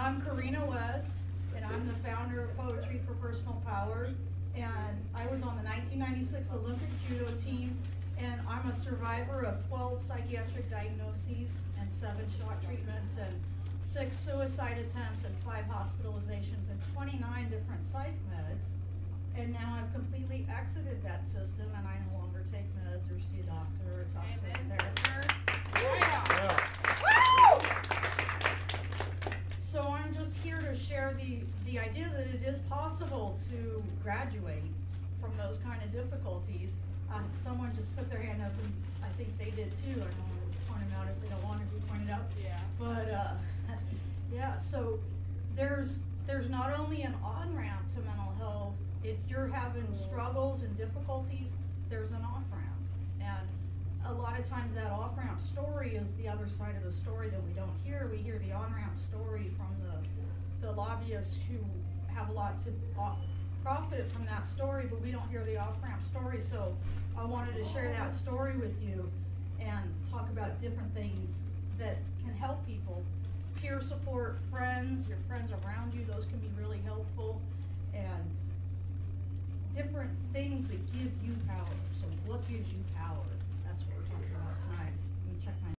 I'm Corinna West, and I'm the founder of Poetry for Personal Power. And I was on the 1996 Olympic judo team, and I'm a survivor of 12 psychiatric diagnoses and seven shock treatments and six suicide attempts and five hospitalizations and 29 different psych meds. And now I've completely exited that system, and I no longer take meds or see a doctor or talk to a Amen, therapist. So I'm just here to share the, the idea that it is possible to graduate from those kind of difficulties. Uh, someone just put their hand up and I think they did too. I don't want to point them out if they don't want to be pointed out. Yeah. But, uh, yeah, so there's, there's not only an on-ramp to mental health, if you're having struggles and difficulties, there's an off-ramp. And a lot of times that off-ramp story is the other side of the story that we don't hear. We hear the on-ramp story from the, lobbyists who have a lot to profit from that story, but we don't hear the off-ramp story. So I wanted to share that story with you and talk about different things that can help people. Peer support, friends, your friends around you, those can be really helpful. And different things that give you power. So what gives you power? That's what we're talking about tonight. Let me check my